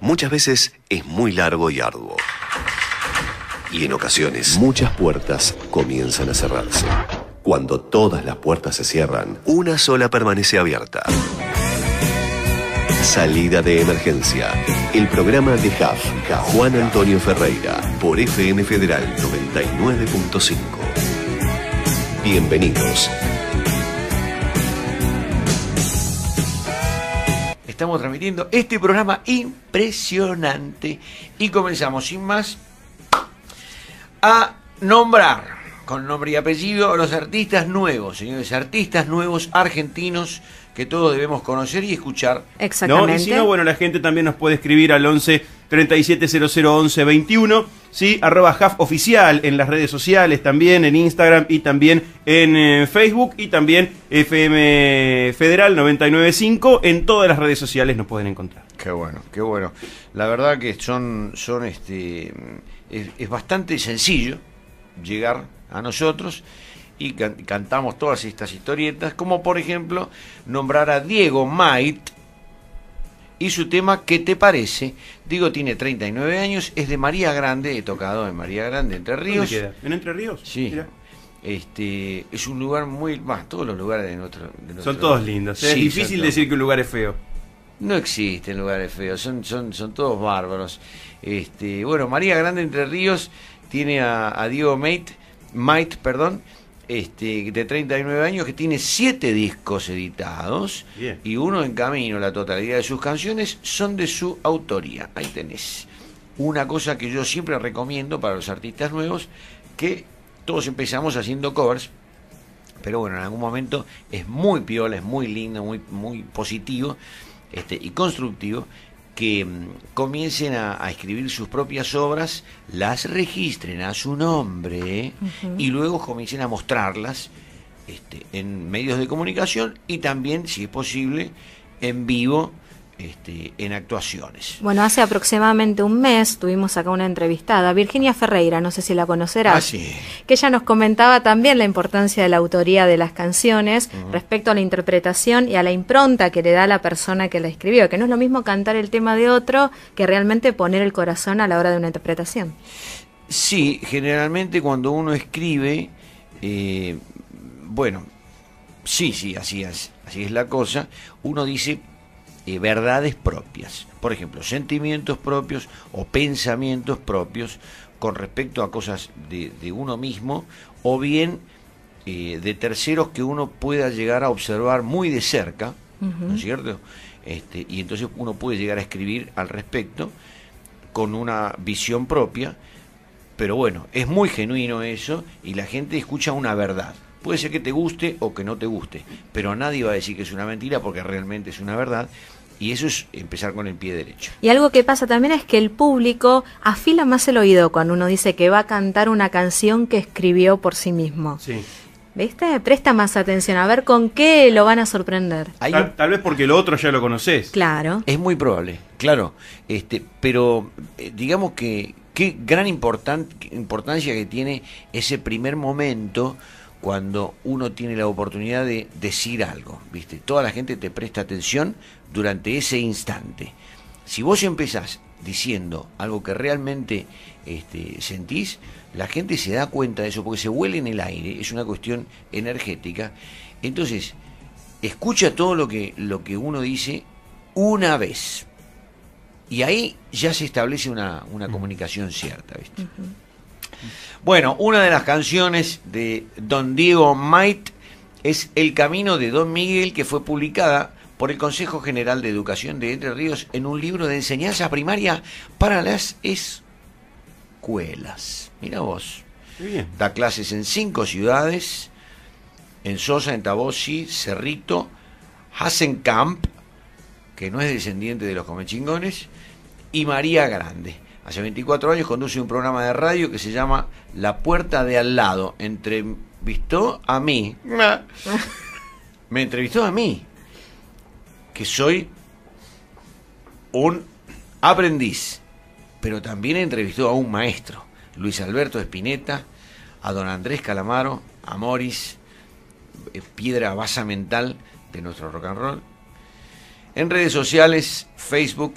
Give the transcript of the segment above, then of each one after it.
muchas veces es muy largo y arduo. Y en ocasiones, muchas puertas comienzan a cerrarse. Cuando todas las puertas se cierran, una sola permanece abierta. Salida de emergencia. El programa de JAF, Juan Antonio Ferreira, por FM Federal 99.5. Bienvenidos. Estamos transmitiendo este programa impresionante. Y comenzamos sin más a nombrar con nombre y apellido a los artistas nuevos, señores, artistas nuevos argentinos que todos debemos conocer y escuchar. Exactamente. ¿no? Y si no, bueno, la gente también nos puede escribir al 11 370011 21, ¿sí? Arroba HAF oficial en las redes sociales, también en Instagram y también en eh, Facebook y también FM Federal 995. En todas las redes sociales nos pueden encontrar. Qué bueno, qué bueno. La verdad que son, son este, es, es bastante sencillo llegar a nosotros y can- cantamos todas estas historietas, como por ejemplo nombrar a Diego Mait y su tema ¿Qué te parece? Diego tiene 39 años, es de María Grande, he tocado en María Grande, Entre ¿Dónde Ríos. queda? ¿En Entre Ríos? Sí. Mira. Este, es un lugar muy, más todos los lugares de nuestro, de nuestro- Son todos lindos. Sí, es difícil decir que un lugar es feo. no existen lugares feos, son, son, son todos bárbaros. Este, bueno, María Grande Entre Ríos tiene a, a Diego Mate, Mate, perdón, este, de 39 años, que tiene siete discos editados Bien. y uno en camino. La totalidad de sus canciones son de su autoría. Ahí tenés. Una cosa que yo siempre recomiendo para los artistas nuevos, que todos empezamos haciendo covers, pero bueno, en algún momento es muy piola, es muy lindo, muy, muy positivo este, y constructivo que comiencen a, a escribir sus propias obras, las registren a su nombre y luego comiencen a mostrarlas este, en medios de comunicación y también, si es posible, en vivo este, en actuaciones. Bueno, hace aproximadamente un mes tuvimos acá una entrevistada, Virginia Ferreira, no sé si la conocerás. Ah, sí. que ella nos comentaba también la importancia de la autoría de las canciones respecto a la interpretación y a la impronta que le da la persona que la escribió, que no es lo mismo cantar el tema de otro que realmente poner el corazón a la hora de una interpretación. Sí, generalmente cuando uno escribe, eh, bueno, sí, sí, así es, así es la cosa, uno dice eh, verdades propias, por ejemplo, sentimientos propios o pensamientos propios con respecto a cosas de, de uno mismo o bien eh, de terceros que uno pueda llegar a observar muy de cerca, ¿no es cierto? Este, y entonces uno puede llegar a escribir al respecto con una visión propia, pero bueno, es muy genuino eso y la gente escucha una verdad. Puede ser que te guste o que no te guste, pero nadie va a decir que es una mentira porque realmente es una verdad y eso es empezar con el pie derecho. Y algo que pasa también es que el público afila más el oído cuando uno dice que va a cantar una canción que escribió por sí mismo. Sí. ¿Viste? Presta más atención a ver con qué lo van a sorprender. Tal, tal vez porque lo otro ya lo conoces. Claro. Es muy probable, claro. Este, pero eh, digamos que qué gran importan- importancia que tiene ese primer momento cuando uno tiene la oportunidad de decir algo, ¿viste? Toda la gente te presta atención durante ese instante. Si vos empezás diciendo algo que realmente este, sentís, la gente se da cuenta de eso porque se huele en el aire, es una cuestión energética. Entonces, escucha todo lo que, lo que uno dice una vez. Y ahí ya se establece una, una comunicación cierta, ¿viste? Bueno, una de las canciones de Don Diego Mait es El Camino de Don Miguel, que fue publicada por el Consejo General de Educación de Entre Ríos en un libro de enseñanza primaria para las escuelas. Mira vos. Bien. Da clases en cinco ciudades, en Sosa, en Tabosi, Cerrito, Hasenkamp, que no es descendiente de los comechingones, y María Grande. Hace 24 años conduce un programa de radio que se llama La Puerta de Al lado. Entrevistó a mí. Me entrevistó a mí, que soy un aprendiz, pero también entrevistó a un maestro, Luis Alberto Espineta, a don Andrés Calamaro, a Morris, eh, piedra basamental de nuestro rock and roll. En redes sociales, Facebook,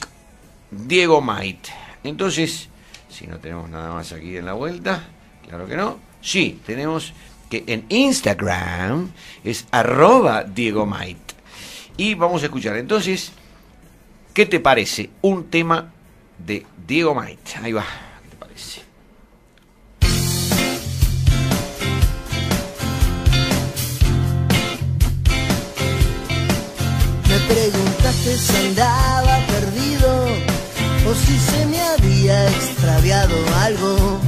Diego Might. Entonces, si no tenemos nada más aquí en la vuelta, claro que no. Sí, tenemos que en Instagram es arroba Diego Might. Y vamos a escuchar entonces, ¿qué te parece? Un tema de Diego Might. Ahí va, ¿qué te parece? Me preguntaste si andaba o si se me había extraviado algo,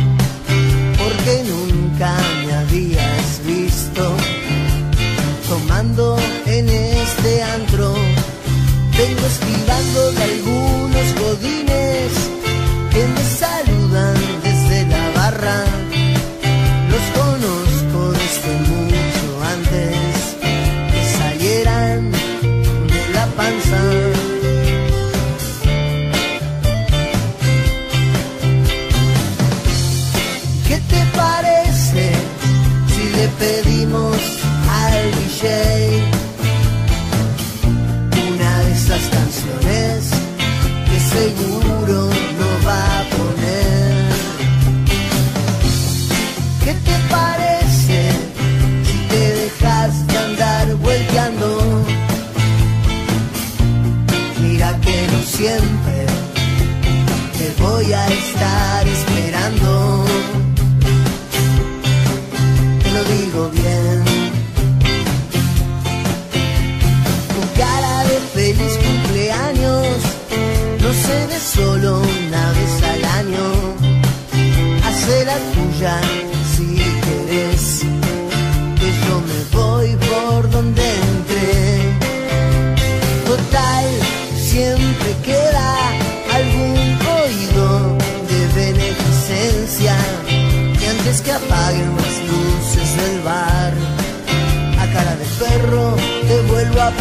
seguro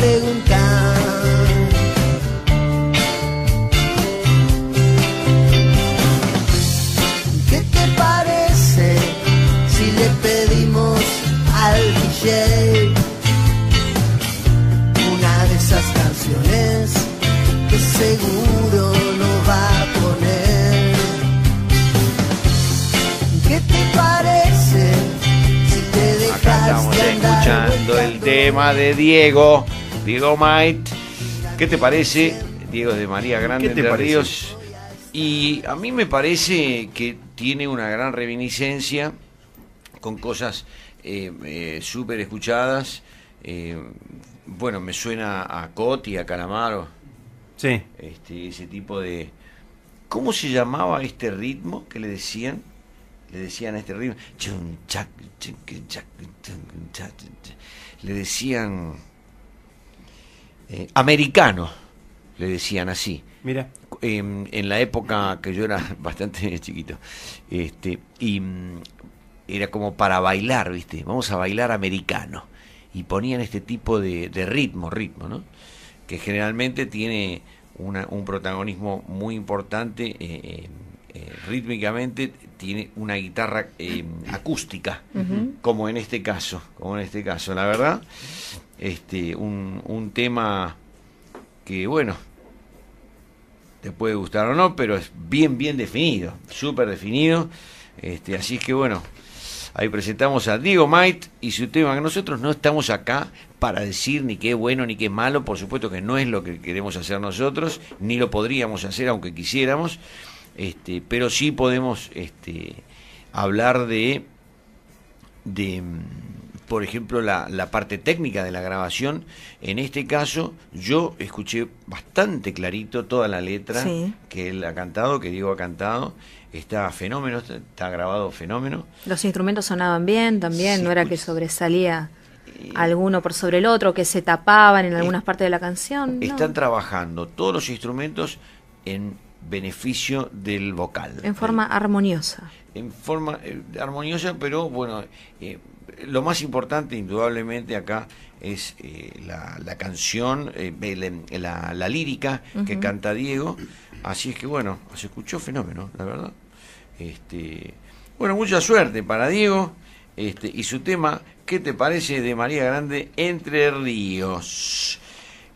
preguntar. ¿Qué te parece si le pedimos al DJ una de esas canciones que seguro no va a poner? ¿Qué te parece si te Acá dejas estamos de andar escuchando el tema de Diego, Diego Might. ¿Qué te parece? Diego de María Grande ¿Qué te? Ríos. Y a mí me parece que tiene una gran reminiscencia con cosas eh, eh, súper escuchadas. Eh, bueno, me suena a Coti, a Calamaro, Sí. este, ese tipo de... ¿Cómo se llamaba este ritmo que le decían? Le decían a este ritmo... chun, chac, eh, americano, le decían así. Mira. En, en la época que yo era bastante chiquito. Este, y mm, era como para bailar, ¿viste? Vamos a bailar americano. Y ponían este tipo de, de ritmo, ritmo, ¿no? Que generalmente tiene una- un protagonismo muy importante eh, eh, rítmicamente, tiene una guitarra eh, acústica, como en este caso, como en este caso, la verdad, este, un, un tema que bueno, te puede gustar o no, pero es bien, bien definido, súper definido. Este, así que bueno, ahí presentamos a Diego Might y su tema, nosotros no estamos acá para decir ni qué es bueno ni qué es malo, por supuesto que no es lo que queremos hacer nosotros, ni lo podríamos hacer aunque quisiéramos, este, pero sí podemos este, hablar de, de por ejemplo, la, la parte técnica de la grabación. En este caso, yo escuché bastante clarito toda la letra Sí. que él ha cantado, que Diego ha cantado. Está fenómeno, está, está grabado fenómeno. Los instrumentos sonaban bien también, Sí, no era que sobresalía alguno por sobre el otro, que se tapaban en algunas partes de la canción. no. Están trabajando todos los instrumentos en beneficio del vocal. en forma armoniosa. en forma eh, armoniosa, pero bueno, eh, lo más importante indudablemente acá es eh, la, la canción, eh, la, la- la lírica que canta Diego, así es que bueno, se escuchó fenómeno, la verdad. Este, bueno, mucha suerte para Diego este, y su tema, ¿qué te parece de María Grande Entre Ríos?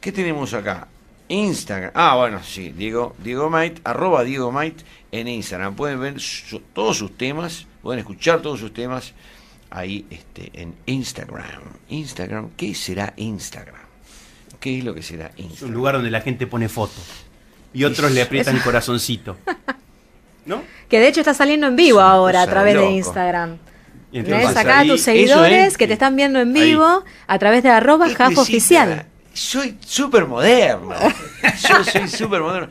¿Qué tenemos acá? Instagram. Ah, bueno, sí, Diego, Diego Mait, arroba Diego Mait en Instagram. Pueden ver su- todos sus temas, pueden escuchar todos sus temas ahí este, en Instagram. Instagram, ¿qué será Instagram? ¿Qué es lo que será Es un Instagram? lugar donde la gente pone foto. Y otros le aprietan el corazoncito. ¿No? Que de hecho está saliendo en vivo ahora a través de. Instagram. Entonces Acá ahí- tus seguidores es- que te están viendo en Ahí. vivo a través de arroba sí, oficial. Soy súper moderno. Yo soy súper moderno.